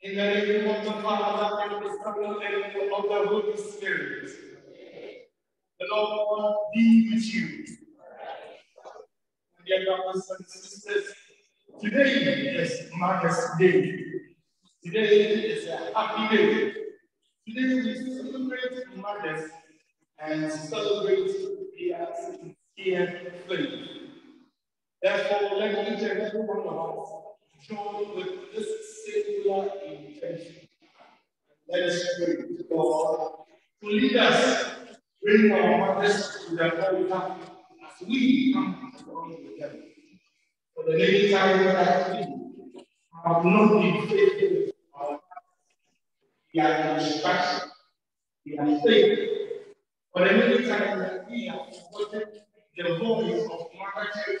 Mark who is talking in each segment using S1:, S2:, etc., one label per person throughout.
S1: In the name of the Father, and the Son, and of the Holy Spirit. The Lord be with you. And Dear brothers and sisters, today is Mother's Day. Today is a happy day. Today we celebrate mothers and celebrate their sincere faith. Therefore, let each and every one of us join with this singular intention. Let us pray to God to lead us, bring our mothers to the altar as we come along together. For the many times that we have not been faithful to our we are instruction, we are faith. For the many times that we have supported the voice of Mother Church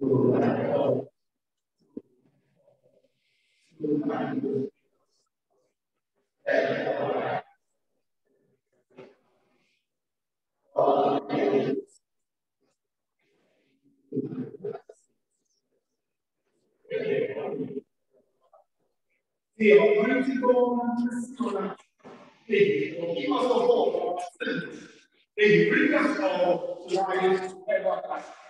S1: The Almighty God and Son, He forgive us of all our sins. He bring us all life everlasting.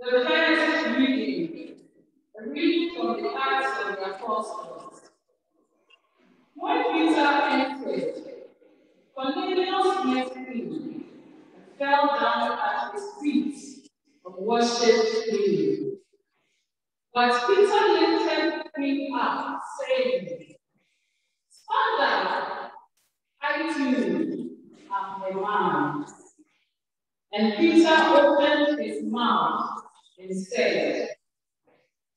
S2: first reading, a reading from the Acts of the Apostles. When Peter entered, Cornelius met him and fell down at his feet and worshipped him. But Peter lifted him up, saying, Stand I too am a man. And Peter opened his mouth and said,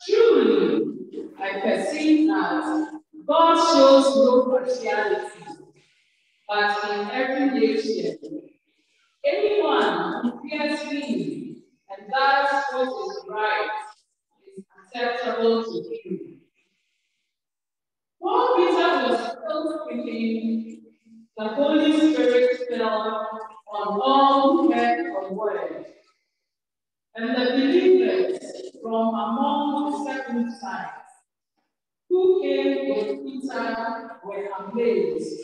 S2: Truly, I perceive that God shows no partiality, but in every nation, anyone who fears him and does what is right is acceptable to him. While Peter was still speaking, the Holy Spirit fell on all who heard the word. And the believers from among the circumcised who came with Peter were amazed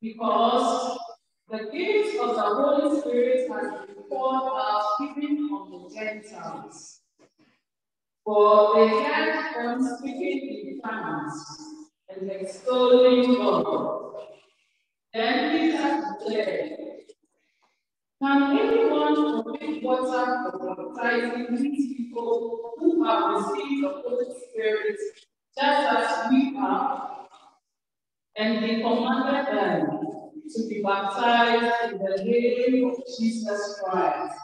S2: because the gift of the Holy Spirit has been poured out even on the Gentiles. For they heard them speaking in tongues and extolling God. Then Peter declared, can anyone forbid water for baptizing these people who have received the Holy Spirit just as we are? And he commanded them to be baptized in the name of Jesus Christ.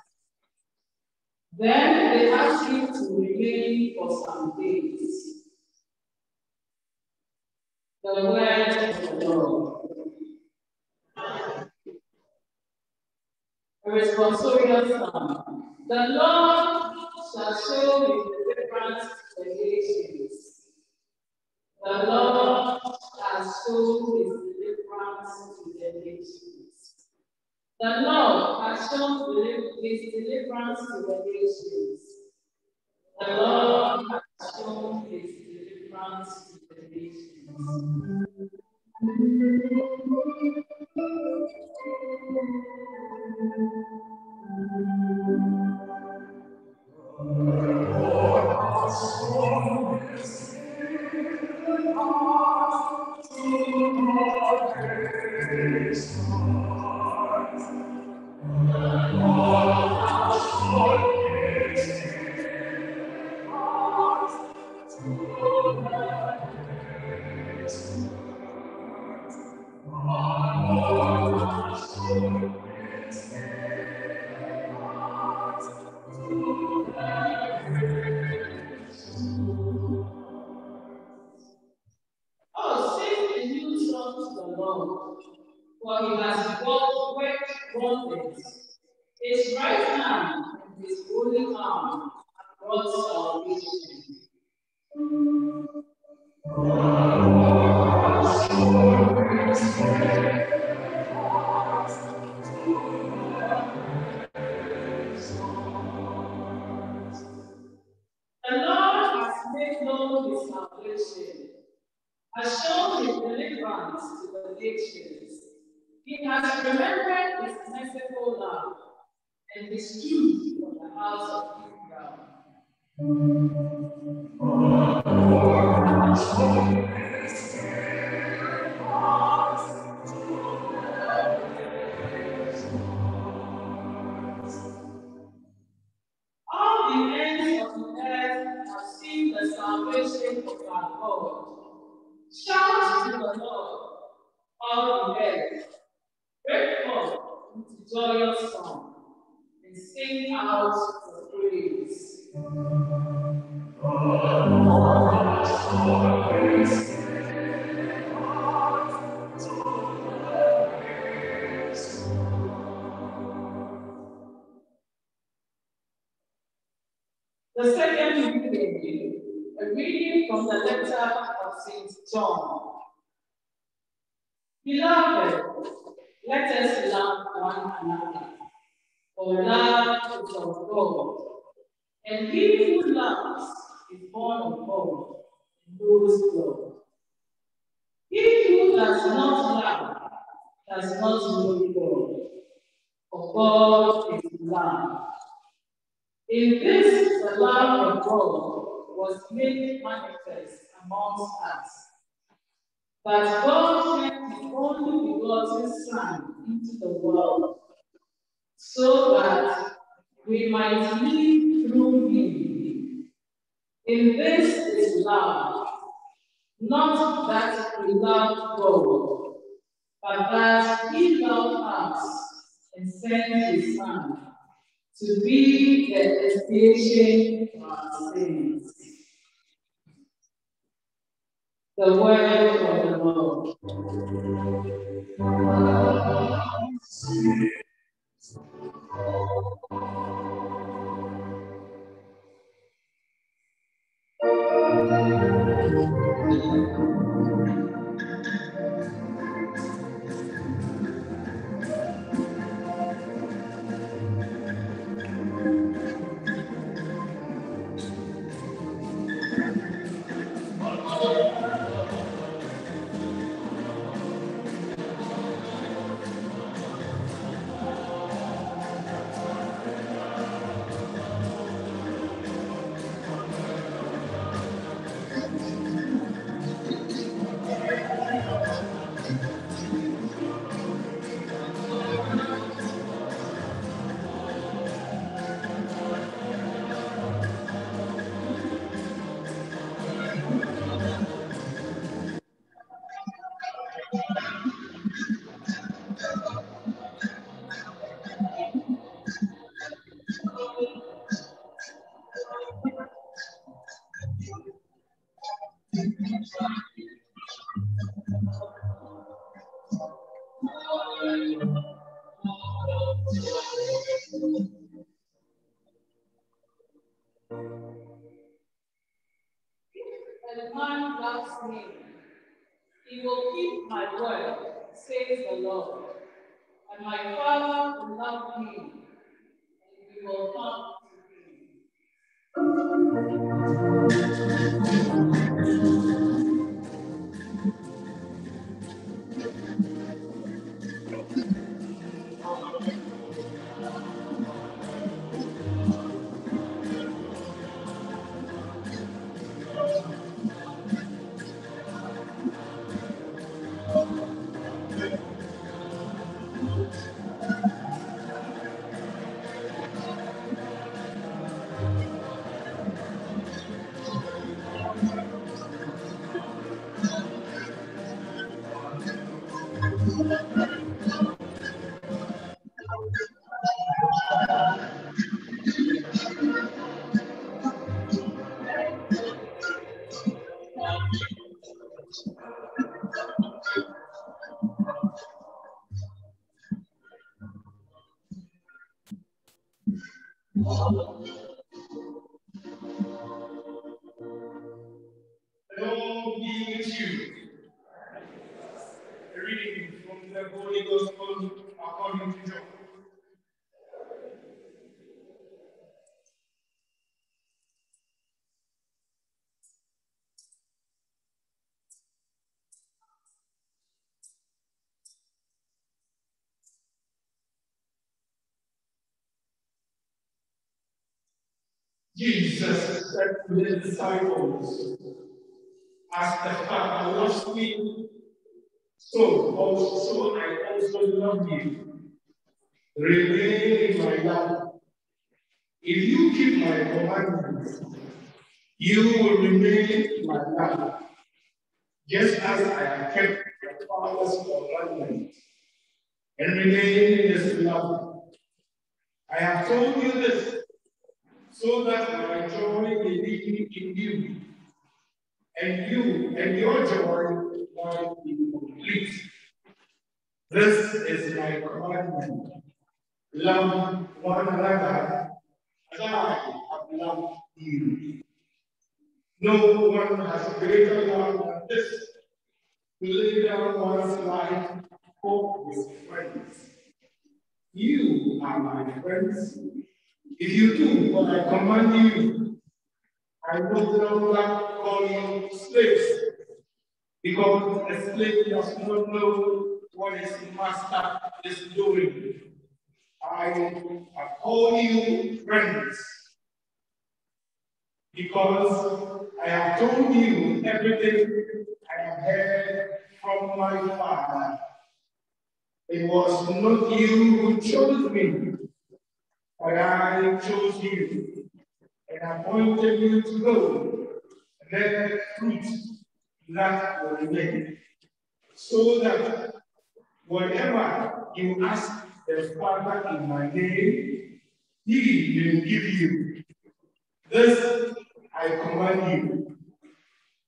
S2: Then they asked him to remain for some days. The word of the Lord. Responsorial psalm. The Lord shall show his deliverance to the nations. The Lord shall show his deliverance to the nations. The Lord has shown his deliverance to the nations. The Lord has shown his deliverance to the nations. The second reading, a reading from the letter of St. John. Beloved, let us love one another, for love is of God. And he who loves is born of God and knows God. He who does not love does not know God, for God is love. In this, the love of God was made manifest amongst us. That God sent his only begotten Son into the world, so that we might live through him. In this is love, not that we loved God, but that he loved us and sent his Son to be the expiation of sins. The word of the Lord.
S1: Jesus said to his disciples, As the Father loves me, so also I also love you. Remain in my love. If you keep my commandments, you will remain in my love, just as I have kept the Father's commandments and remain in his love. I have told you this so that my joy may be in you, and you and your joy might be complete. This is my commandment. Love one another as I have loved you. No one has greater love than this to lay down one's life for his friends. You are my friends if you do what I command you, I will no longer call you slaves, because a slave does not know what his master is doing. I call you friends, because I have told you everything I have heard from my Father. It was not you who chose me, but I chose you and appointed you to go and bear fruit that will remain, so that whatever you ask the Father in my name, he will give you. This I command you.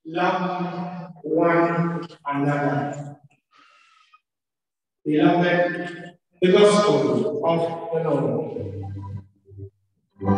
S1: Love one another. Beloved, the gospel of the Lord. Today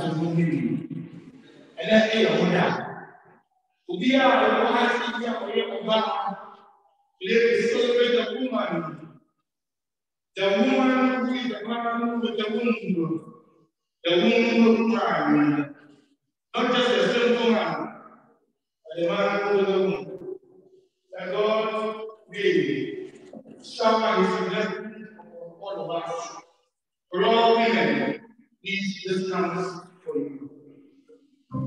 S1: ɛyɛ wo da to mu mmiri ɛnɛ ɛyɛ wo da obi a ɔwɔ ha si bi a ɔyɛ ɔbaa lady celebrate the woman the woman who is the man with the womb the womb man not just a simple man but the man with the womb that God will shower his blessings upon all of us for all women Please, this Oh,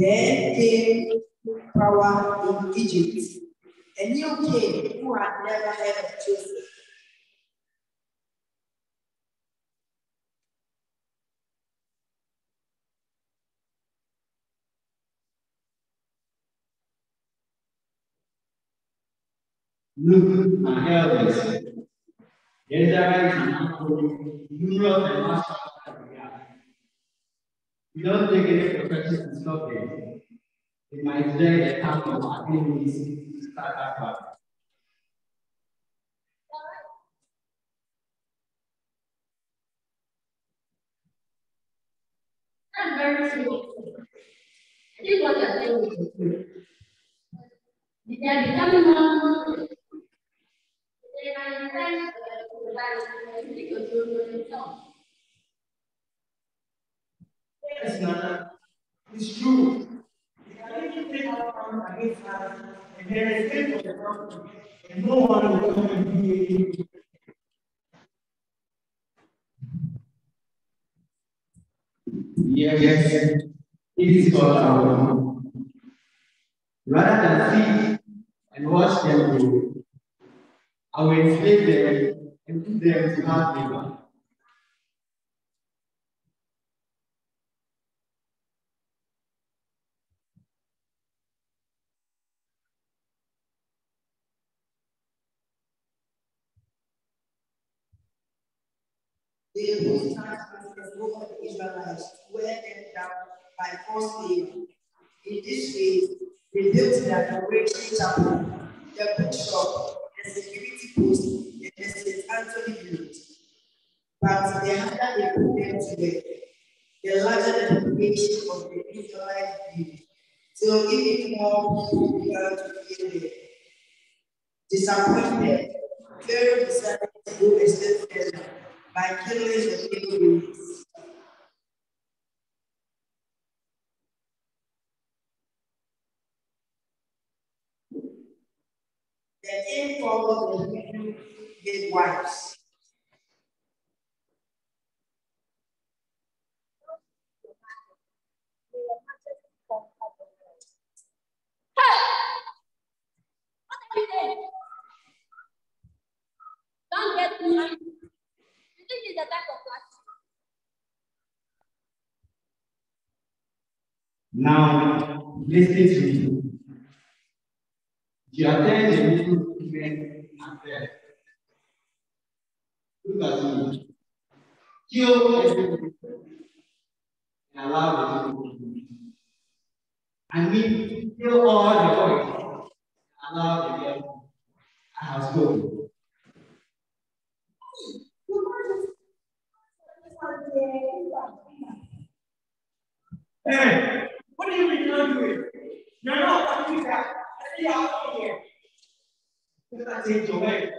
S3: Then came power in Egypt, a new king who had never heard of Joseph.
S4: Luke and Elvis. Israel and Master Don't take any precautions to stop it. It might count of our enemies to start that battle.
S5: That's very. I think what you're saying is true. They are becoming more. They are in uh, because you're
S1: Yes, Nana. It's true. We uh, are making take our arm against us, and there is faith for the prophet, and no one will come and be able
S4: Yes, yes. It is called our own. Rather than see and watch them grow, I will enslave them and put them to hard labor.
S3: They whose transgressors over the Israelites were them down by labor. In this way, they built their adoration chapel, the bookshop, the security post, and the St. Anthony built. But the harder they put them to work, the larger the population of the Israelite grew, till even more people began to fear them. Disappointed, Pharaoh decided to go a step further by killing the Hebrews. The king followed the Hebrew midwives.
S5: What are you doing? Don't get me angry.
S4: Now, listen to me. You attend the meeting and there. Look at me. Kill and allow the people to live. I mean, kill all the boys and allow the girls. I have spoken.
S1: Hey, what do you mean you're doing? You're not doing that. I see how come here. Look at that change your way.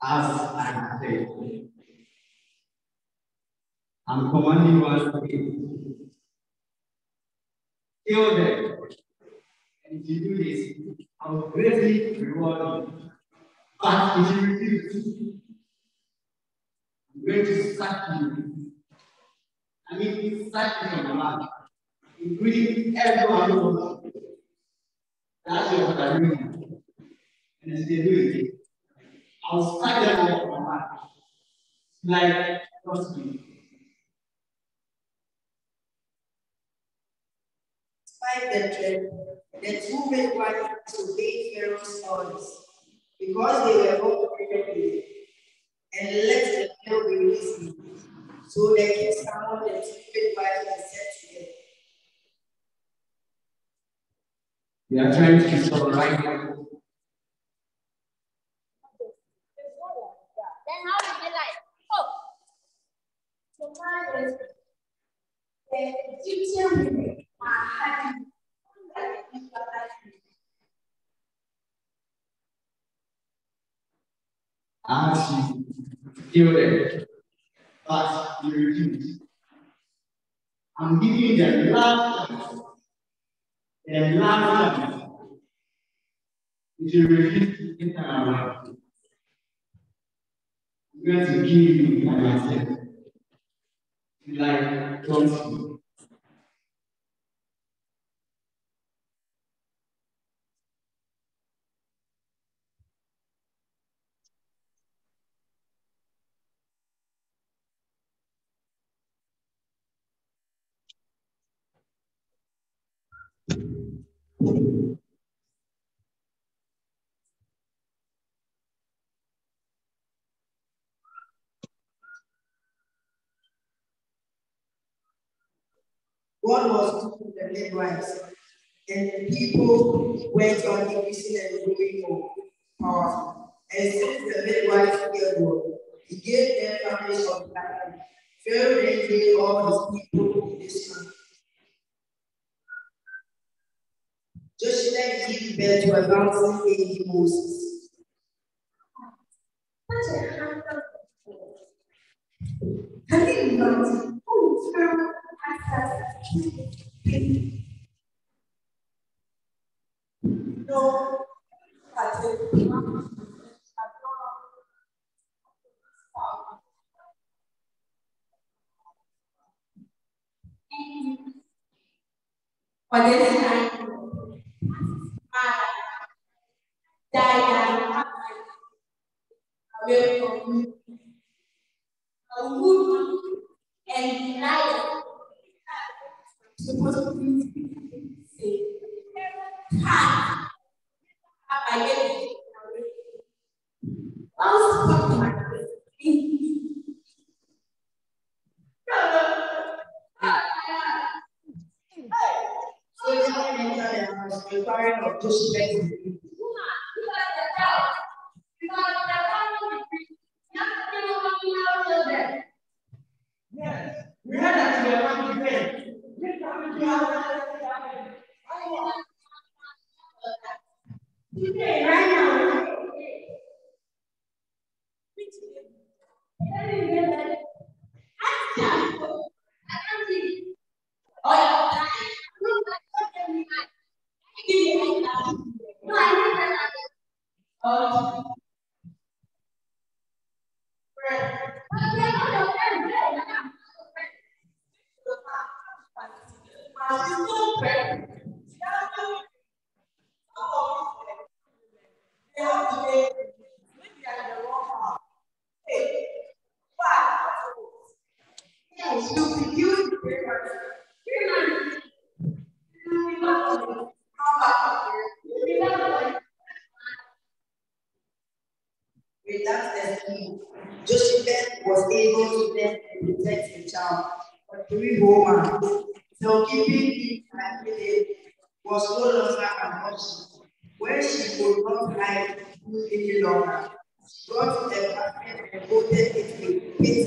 S4: As I have said, I'm commanding one to kill. Kill them. And if you do this, I will greatly reward you. But if you refuse, Sack you. I mean, the land, including everyone. That's your career. And as they do it, sack them off my land. Like, me.
S3: Despite the threat, the two midwives obeyed Pharaoh's orders because they were both pregnant and let So the king summoned the two midwives and said to them,
S4: We are trying to keep solve right now.
S5: Then how did they like? Oh,
S6: So mine is the Egyptian women are happy that the Israelites
S4: ask you to kill them, but you refuse. I'm giving you the last chance. The last chance. If you refuse to take them around, I'm going to kill you by myself. You like, trust
S3: God was doing the midwives, and the people went on increasing and growing more powerful. And since the midwives feared God, he gave them families of life. Pharaoh then gave all his people in this land. Joshua gave birth to a mountain baby Moses.
S6: What a handsome Can you imagine? Oh, Pharaoh has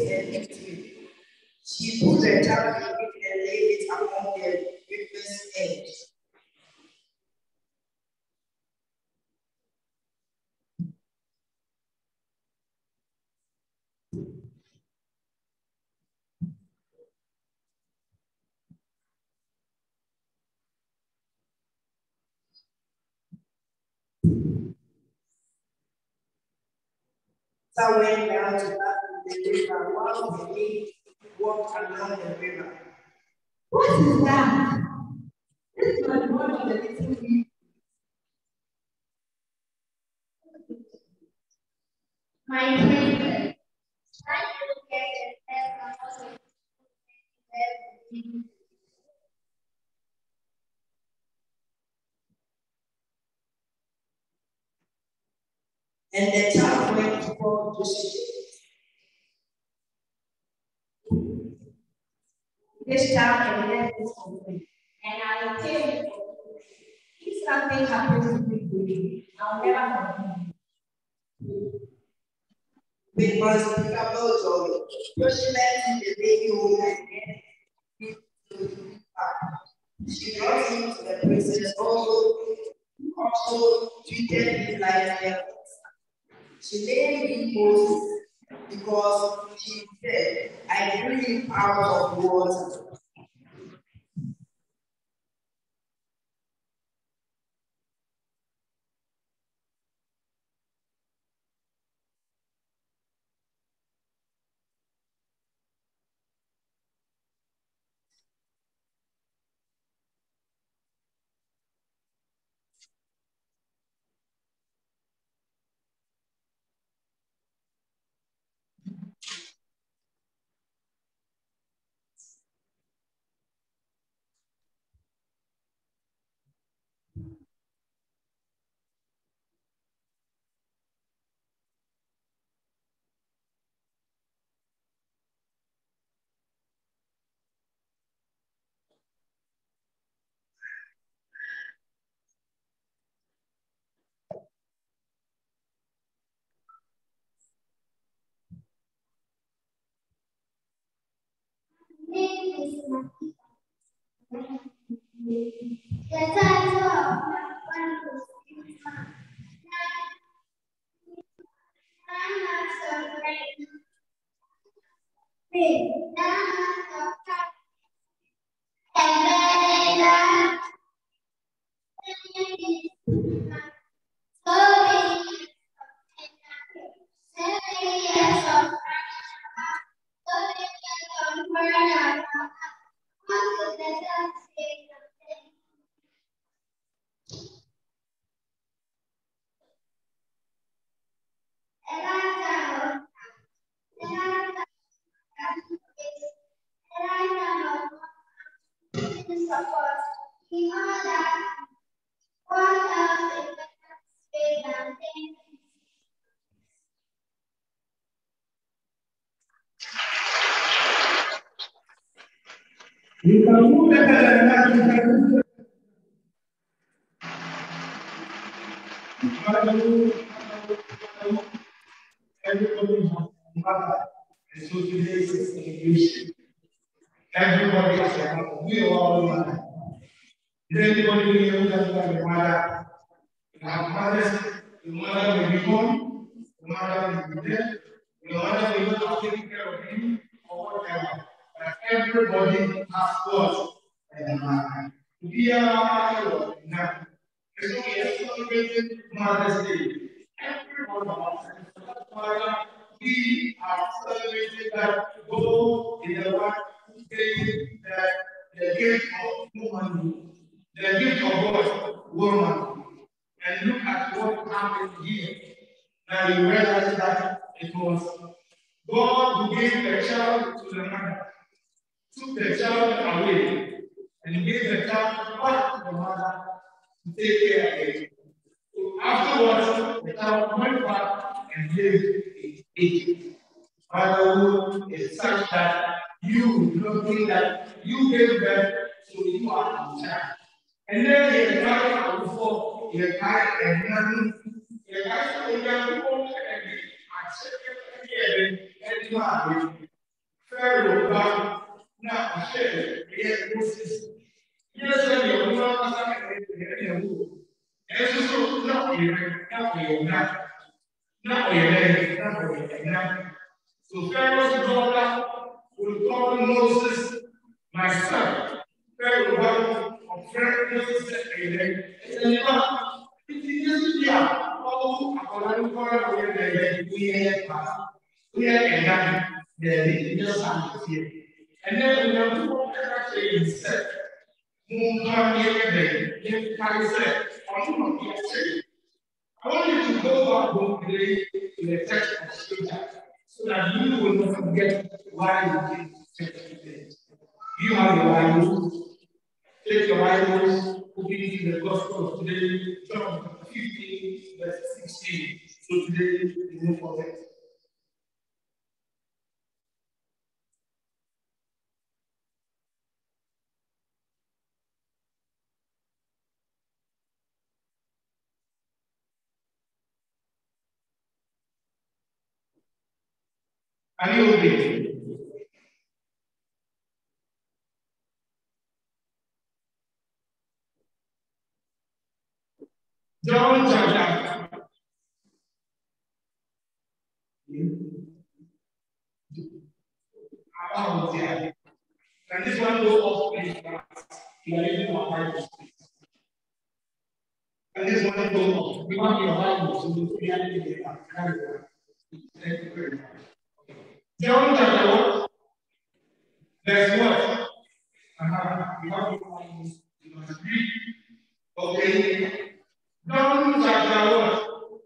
S3: pits and. She put the child in it and laid it among the river's edge. Went down to the river while the king walked along the river.
S6: What is that? This was one of the little people.
S5: My friend, try to get test and also
S3: And the child went before Joseph.
S6: This child can get this complete. And I tell you, if something happens to me I'll never forgive you.
S3: With unspeakable joy, Joseph took the baby home and. She brought him to the princess, also, also treated him like her. She named him Moses because she said, I drew him out of water.
S1: You can move better than that. You Everybody has mother, and so today is English. Everybody has a mother. We all mother. Is anybody here who doesn't have a mother? You have mothers, your mother will be home, your mother will be there, your mother will not take care of you or whatever. Everybody has what? Mother. We are now. So we are celebrating Mother's Day. Every one of us, Father, we are celebrating that God is the one who gave the, the gift of woman, the gift of God, woman. And look at what happened here. Now you realize that it was God who gave the child to the mother, took the child away, and gave the child back to the mother to take care of it. So afterwards, the child went back and lived in Egypt. Fatherhood is such that you don't think that you gave birth, so you are in charge. And then you carry out before you carry and nothing. You carry so young people and accept and you are Pharaoh back now. I said, yes, Moses. Yes, sir, you're not Ẹ̀sùn tó náà ìrìn náà ìyọ̀ náà náà ìyọ̀ lẹ́yìn náà ìyọ̀ náà. So Pharaoh's daughter will call Moses, son. Pharaoh will of Moses ẹ̀yẹ. Ẹ̀yẹ náà títí Jésù bí a ọwọ́ àkọ́lájú kọ́ra òye bẹ̀rẹ̀ ìwúyẹ yẹ pa. Wúyẹ ẹ̀dá bẹ̀rẹ̀ ìyẹ sáà tiẹ̀. Ẹ̀nẹ́ ìyàwó ẹ̀ka ṣe yìí sẹ̀. Mo máa ń yẹ bẹ̀rẹ̀ yẹ kárí sẹ̀. I want you to go back home today to the text of scripture so that you will not forget why you to church today. You have your Bible. Take your Bibles, open to the Gospel of today, John 15, verse 16. So today, you won't forget. Are you okay? John chapter. About there. Can this one go off? You are. Can this one go off? We want your to be able to Thank you very much. John chapter what? Verse what? Uh-huh. You have to you must read. Okay. John chapter what?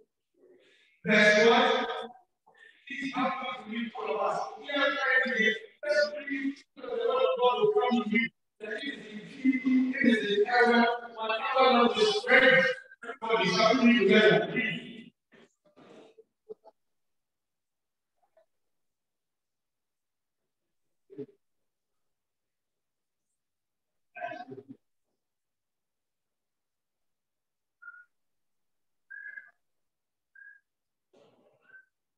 S1: Verse what? This happens to all of us. We are trying to let's the word of God will come to you. That is in you, it is in error, whatever not is strength, everybody is happening together.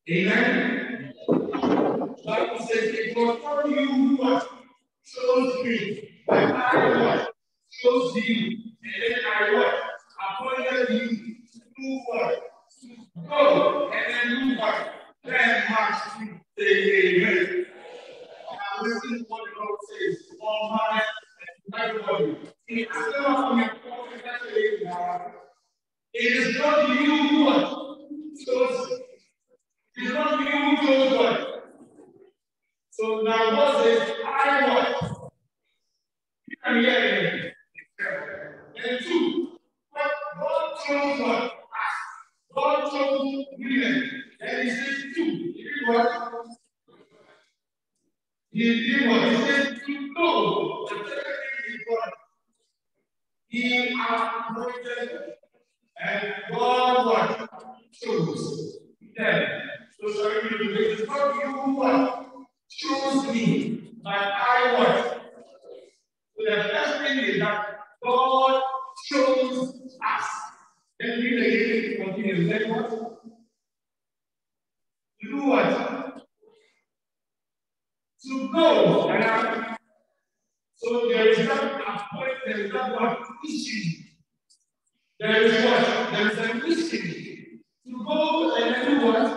S1: Amen. Bible says it was for you who so chose me. And I what? Chose you. And then I what? Appointed you to what? To go and then do what? Then march to the amen. Now listen to what the Lord says. All my and everybody. It is not you who what? Chose. It is not you who chose what? So now what says, I what? You can hear it. And two, but God chose what? God chose women. And he says two. He did what? He did what? He said to go. The second thing is what? He appointed and God what? Chose them. So sorry, it is not you who what? chose me, but I what? So the first thing is that God chose us. Then read again, continue. Then what? To do what? To go. And I, so there is not a point, there is not one mission. There is what? There is a mission. To go and do what?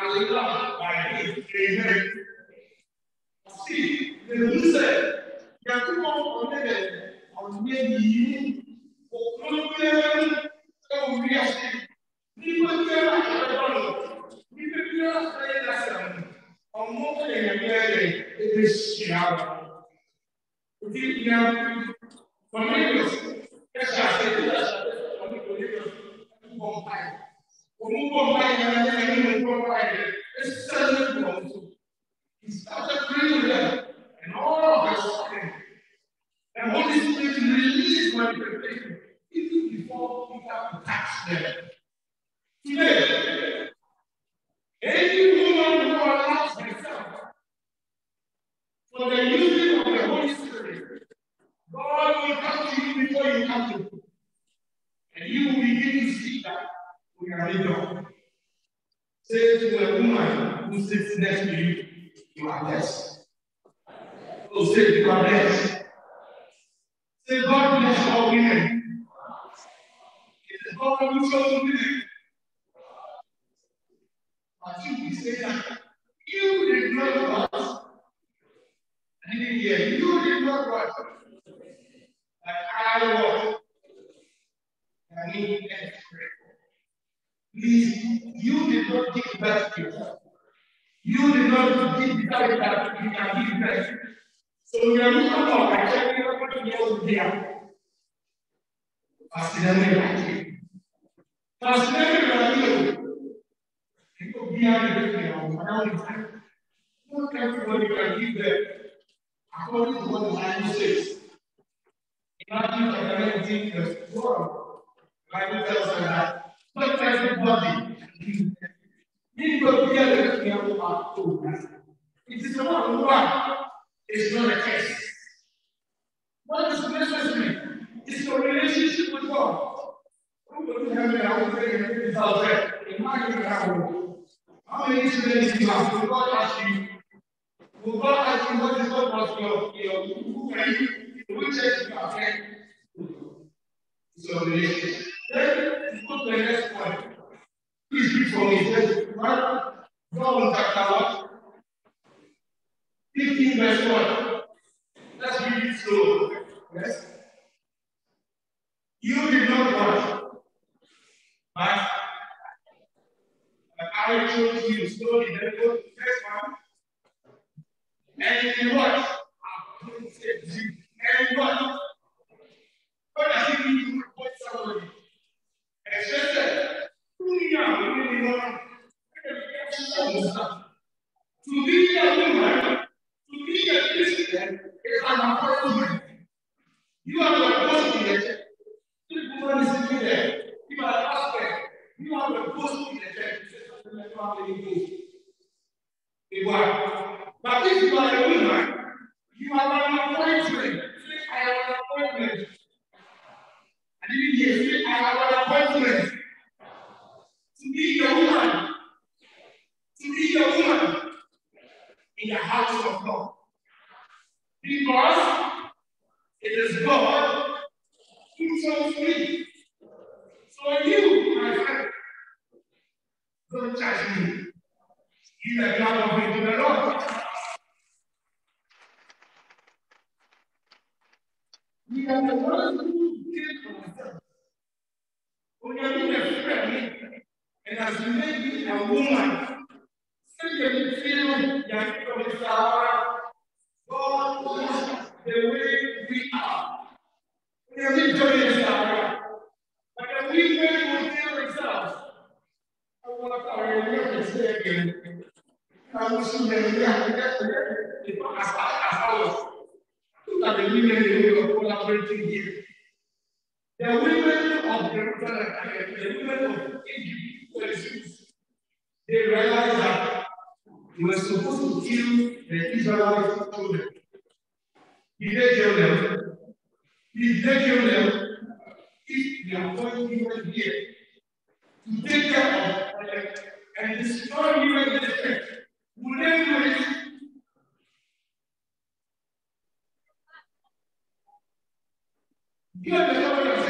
S1: Aleluia. Aí, amen. See, the Bible said, "You have to come on the on the o clube é a mestre, nem bandeira é valor, nem bandeira é a ao a mulher é bestial. O que é famílias, é chato, é chato, é chato, é é chato, sẹ́yìn bọ̀ mpa yìí. He started praying with them, and all of us happened. And Holy Spirit released manifestation even before Peter could touch them. Today, any woman who allows herself for the using of the Holy Spirit, God will come to you before you come to Him. And you will begin to see that we are God. Say to a woman who sits next to you, you are blessed. Oh, say you are blessed. Say God bless all women. It is God who chose women. But you will say that you did not want. And in here, you did not want. But I want. I need that Please, you did not give birth to yourself. You did not give the child that you can give birth. So we are looking for a child that you can give birth. Fascinante lagi. Fascinante lagi. Itu biar dia yang orang itu. Not everybody can give birth. According to what the Bible says. In Matthew chapter 19, verse 12, the Bible tells that not everybody can give birth. Nígbà bí ẹ̀rọ ti yẹ kó máa tó o náà. Ìtì sọ wọn ló not a test. What is necessary is your relationship with God. How many students you have? Will God ask you? Will God ask you what is what was your your who are you? Which church you are attend? So relationship. Then you go to the next point. Please read for me. Just right? John chapter what? 15 verse 1. Let's read it slow. Yes? You did not watch, but I chose you slowly. Then go to the first one. And you watch. And what? What does it mean to report somebody? But if you are a woman, you are an appointment. I have an appointment. I have an appointment. To be a woman. To be a woman in the house of God. Because it is God who chose me. So you, my friend, don't judge me. You are of me to the Lord. We are. Being a and as you make me a woman, say you feel that you are God is the way we are. We are victorious, but the women will feel themselves. I want our women to say again. I wish you may be as ours. Look at the women who are collaborating here. The women of the, the women of Egypt. They realized that they were supposed to kill the Israelite children. Did they kill them? Did they kill them? If they are going women here to take care of them and destroy the church, will they do it? You understand what I'm saying?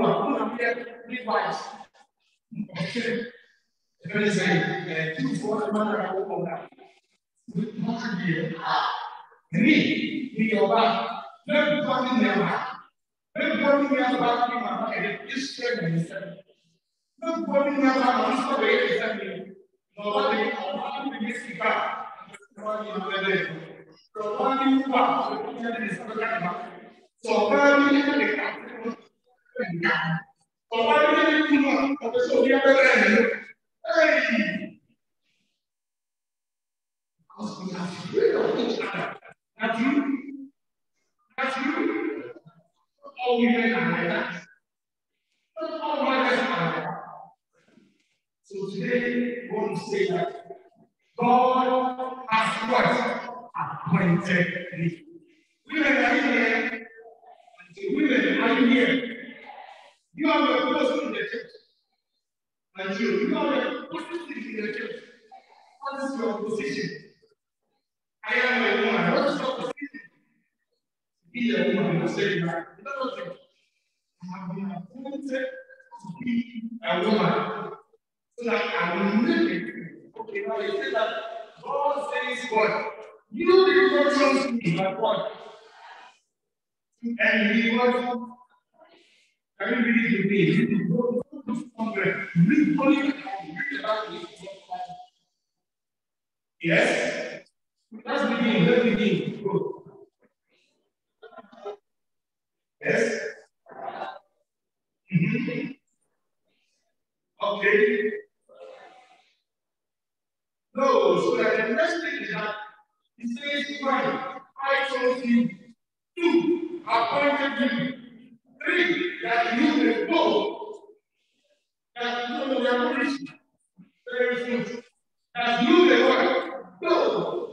S1: one of them, Levites. Okay. Let me say, two for the mother of all that. With not here. Me, me, your back. Let me come in there. Let me come in there about me, my head. This seven is seven. Let me come in there about this way is seven. Nobody, nobody will miss the car. Nobody will be there. So, one you are, so you can be sọ̀rọ̀ ní we we to say that God has what? Appointed me. Women are here. Women are here. You are the person in the church. And you, you are the person in the church. What is your position? I am a woman. What is your position? Be a woman. You that. You know what I have been appointed to be a woman. So that I will make it. Okay, now you say that God says what? You did not trust me, but what? And he was of Congress. This. Yes? Let's begin. Let's begin. Yes? Mm-hmm. Okay. No, so that the next thing is that he says, one, I chose you. Two, appointed you. Three, that you will go. That you will be Very good. That you will what? Go.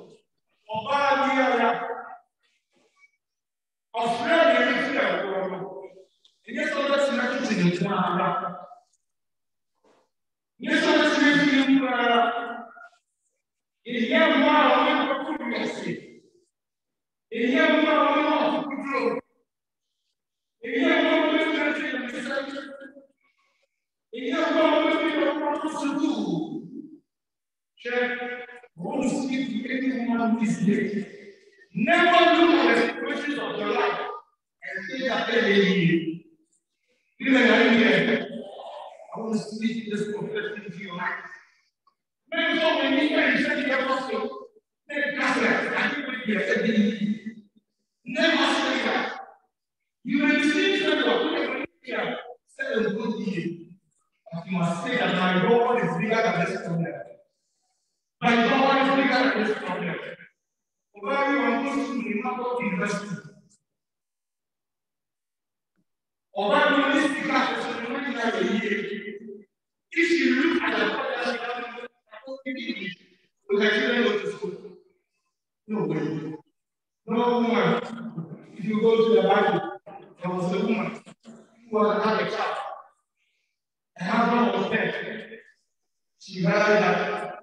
S1: Check. Speak to anyone late. Never look at the situations of your life and say that they may be. Even I here, I want to speak this prophecy into your life. Maybe so many times you said you have also. Maybe that's right. I think what you have said. Never say that. You may see that you're here, say a good deed. But you must say that my God is bigger than this problem. My God is than this problem. Why you want to remember investment? Ọba ní ní síkà tó ṣe ní ìlà èyí. If you look at the podcast, you can see go to school. No way. No woman. If you go to the Bible, there was a woman who had a child. And husband was dead. She realized that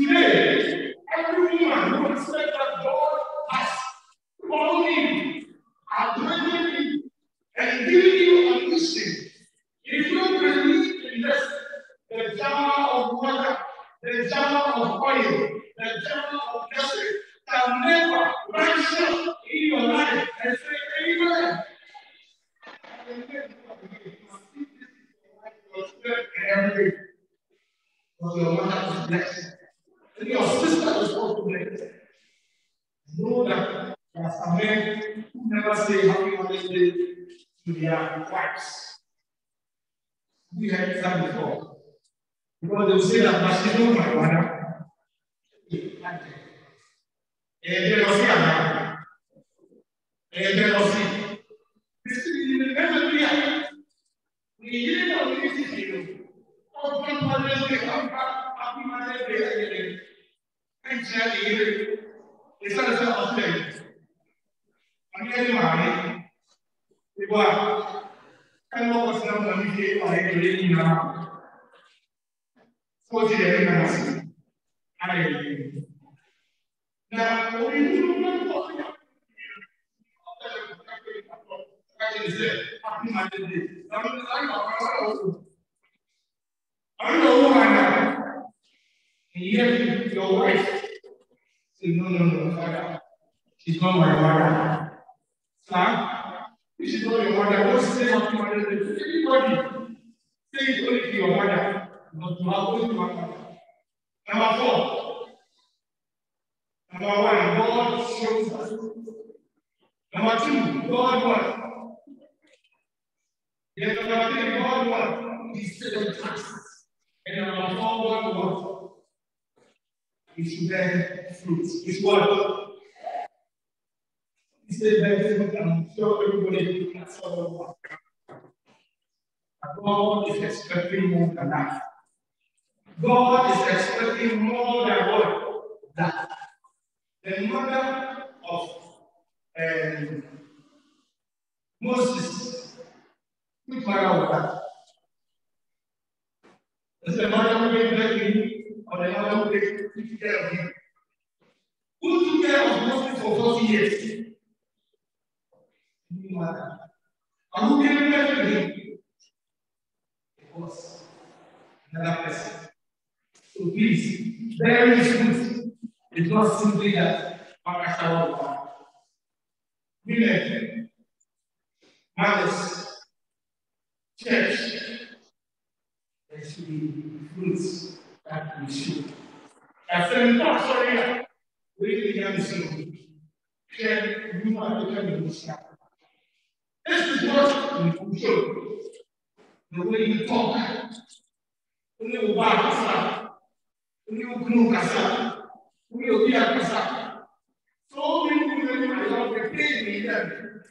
S1: Today, every woman who expects that God has called him, appointed him, and given you a mission. If you believe in this, the jar of water, the jar of oil, the jar of blessing can never run short in your life and say, Amen. Every because your mother is blessed. And your sister is also blessed. Know that there are some men who never say happy Mother's Day to their wives. We had that before. Because they will say but my mother. And jealousy, and jealousy. This is the memory. We didn't know this is you. Oh, Mother's Day, happy Mother's Day. And Jenny, it's not a self thing. I'm getting married. We were. And what was not when we came by the lady now? Forty years ago. I Now, we do not talk about Happy Mother's Day. I don't know who I am. And yet, your wife said, No, no, no, father. She's not my mother. Son, this is not your mother. Don't say happy mother's day to anybody. Say it only to your mother, not to her only my mother. Number four. Number one, God shows us. Number two, God what? Then number three, God what? He said on taxes. And number four, God what? He should bear fruit. It's what? He said, that I'm sure everybody can solve God is expecting more than that. God is expecting more than what? That. The mother of um, Moses, which mother was that? Is the mother who gave birth to him, or the mother who took care of him? Who for 40 years. And who came back to him? It was another person. So please, bear his fruit. It's not simply that Pakashawa Women, mothers, church, there should be fruits that we should. As a pastor, we begin to see. Share you are becoming This is what we show. The way you talk. Only Oba Kasa. Only Ogunu Kasa. Only Obia Kasa. So many people are not preparing them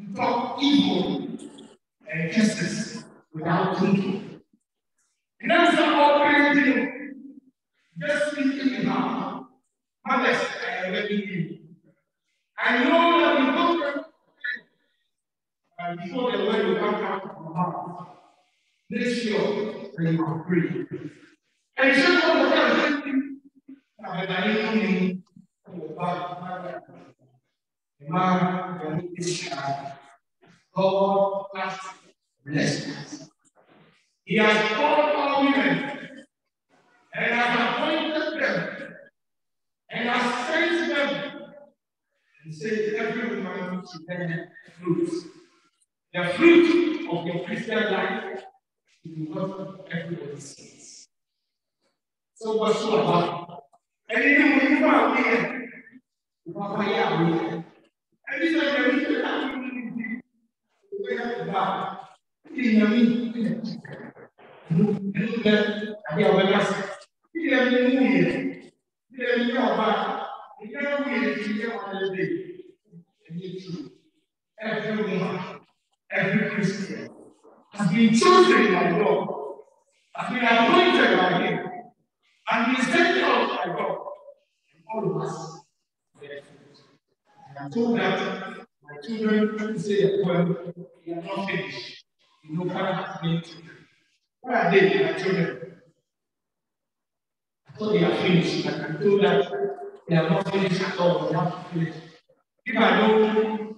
S1: to talk evil and justice without thinking. And that's all parenting. Just thinking about mothers are letting you. I know that we don't uh, before the word will come out of our mouth. Make sure that you free. And so what the God is na bɛdane no ne wɔ ba mmaa wɔn mu hyia God has blessed us. He has called all women and has appointed them and has sent them and said every woman should bear fruit. The fruit of your Christian life is what everybody sees. So what's so about? And you know, when you are here, you are here. And you know, when you are here, you are here. Ìyàmí ẹnu bẹ àbí àwọn ẹgbẹ́ sẹ. Ìyàmí mú yẹ. Ìyàmí yẹ ọba. Ìyàmí mú yẹ ti yẹ wọn lé dé. Ẹni tu. Every woman, every Christian has been chosen by God, has been appointed by Him, and been sent out by God. And all of us I'm told that my children say poem, they are not finished. You know, Father has to them. Where are they, my children? I thought they are finished, but I'm told that they are not finished at all. They have to finish. If I don't,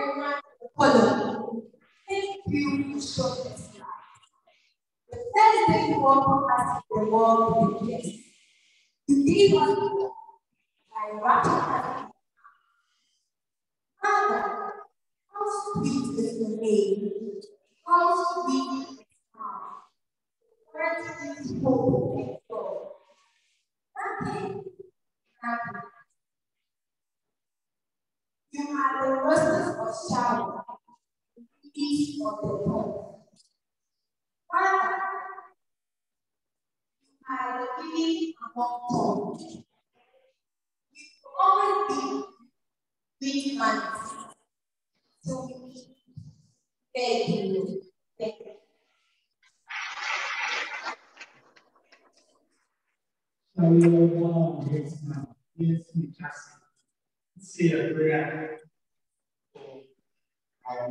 S1: The
S6: color? Thank you for showing us life. The first thing God has in the world is yes. You gave us by wrapping us. Father, how sweet is the name. How sweet is the heart. Where is hope and joy? Nothing happens. You are the roses of Sharon, peace of the Lord. Father, you are the lily among thorns. You always be months. So we beg you, beg you.
S1: So we will go on this now. Yes, we just say a prayer for our.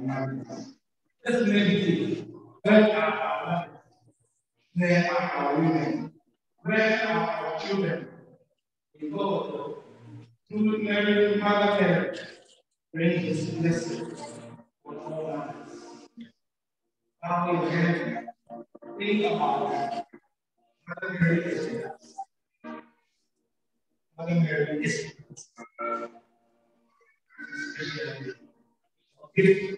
S1: Let's meditate. Where are our mothers? Where are our women? Where are our children? Go to Mary, Mother Mary, bring His blessing for all mothers. Bow your head. Think about it. Mother Mary is with us. Mother Mary is with us. Okay.